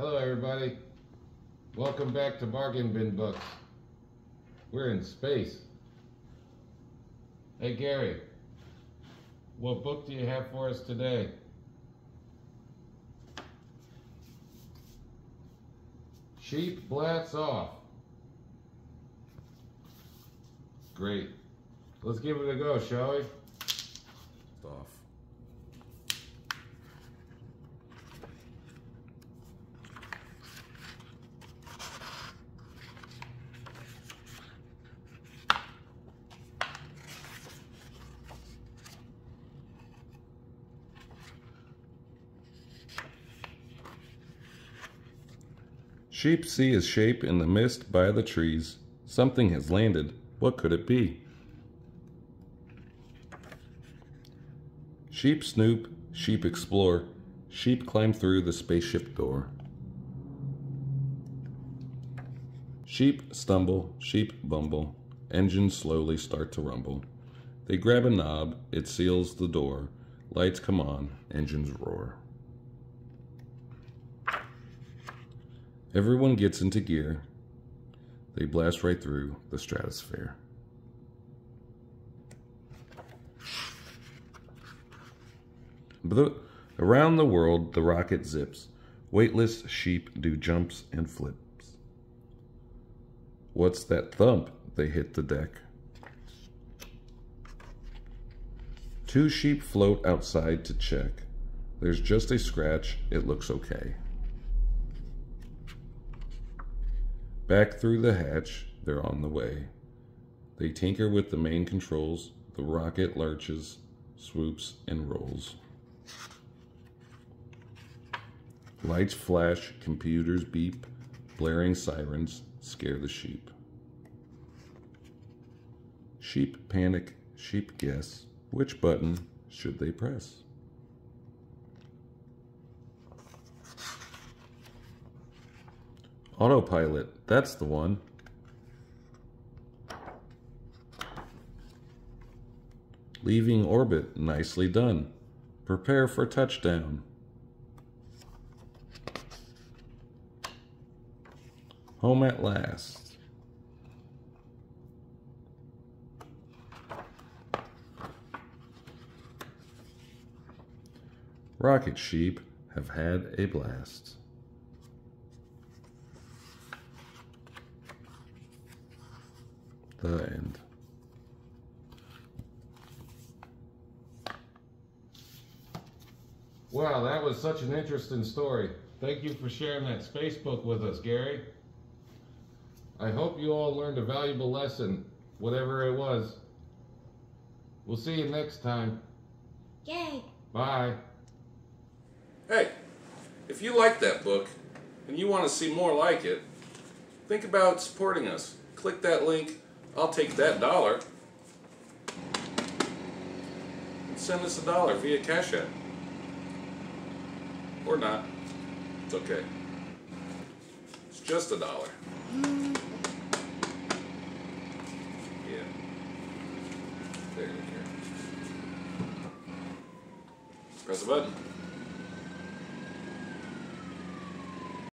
Hello, everybody. Welcome back to Bargain Bin Books. We're in space. Hey, Gary, what book do you have for us today? Sheep Blast Off. Great. Let's give it a go, shall we? Off. Sheep see a shape in the mist by the trees. Something has landed. What could it be? Sheep snoop, sheep explore, sheep climb through the spaceship door. Sheep stumble, sheep bumble, engines slowly start to rumble. They grab a knob, it seals the door. Lights come on, engines roar. Everyone gets into gear. They blast right through the stratosphere. But around the world, the rocket zips. Weightless sheep do jumps and flips. What's that thump? They hit the deck. Two sheep float outside to check. There's just a scratch. It looks okay. Back through the hatch, they're on the way. They tinker with the main controls. The rocket lurches, swoops, and rolls. Lights flash, computers beep, blaring sirens scare the sheep. Sheep panic, sheep guess. Which button should they press? Autopilot, that's the one. Leaving orbit, nicely done. Prepare for touchdown. Home at last. Rocket sheep have had a blast. The end. Wow, that was such an interesting story. Thank you for sharing that space book with us, Gary. I hope you all learned a valuable lesson, whatever it was. We'll see you next time. Yay! Bye. Hey, if you like that book and you want to see more like it, think about supporting us. Click that link. I'll take that dollar. And send us a dollar via Cash App. Or not. It's okay. It's just a dollar. Yeah. There you go. Press the button.